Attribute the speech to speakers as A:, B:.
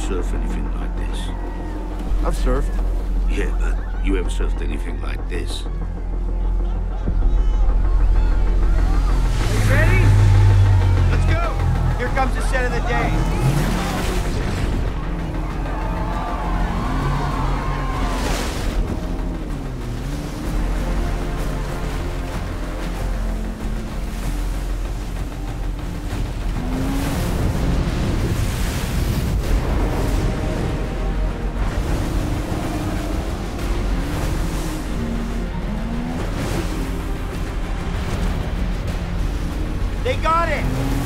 A: surf anything like this?
B: I've surfed. Yeah, but you ever surfed anything like this? You ready? Let's go. Here comes the set of the day. They got it!